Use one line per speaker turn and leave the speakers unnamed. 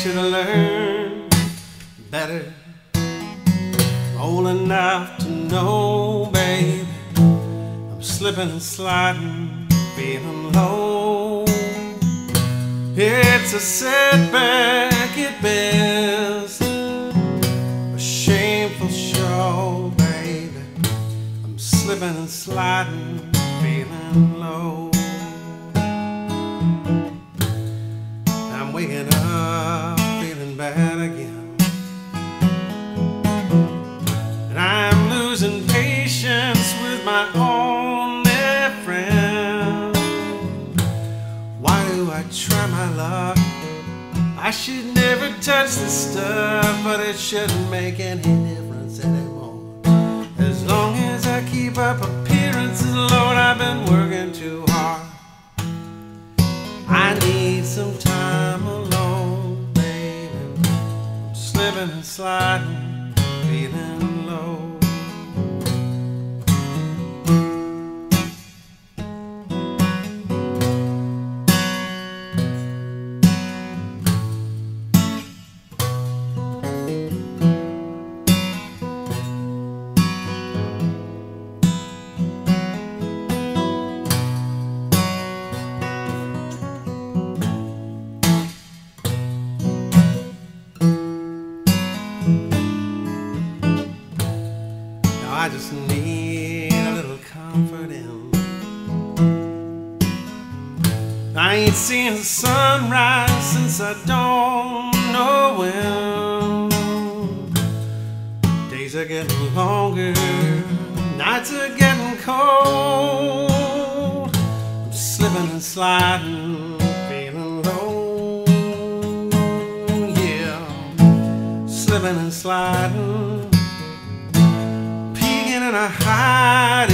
should have learned better. Old enough to know, baby. I'm slipping and sliding, feeling low. It's a setback at best, a shameful show, baby. I'm slipping and sliding, feeling low. I'm waking up, bad again. And I'm losing patience with my only friend. Why do I try my luck? I should never touch this stuff, but it shouldn't make any difference anymore. As long as I keep up and sliding, feeling Now I just need a little comforting. I ain't seen the sunrise since I don't know when. Days are getting longer, nights are getting cold. I'm slipping and sliding, slipping and sliding. Peeking in a high